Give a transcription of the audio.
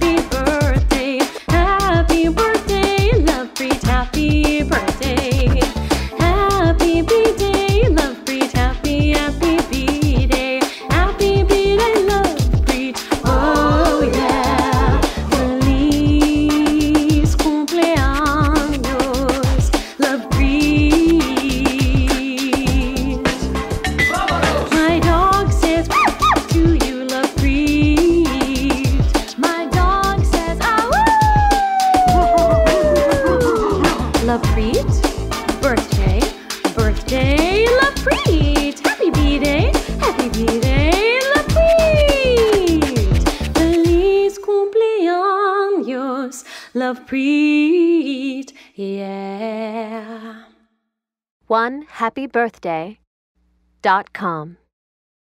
happy. Lapreet. Birthday, birthday, Lapreet. Happy B-Day, happy B-Day, Lapreet. Feliz cumpleaños, Lapreet. Yeah. One happy birthday dot com.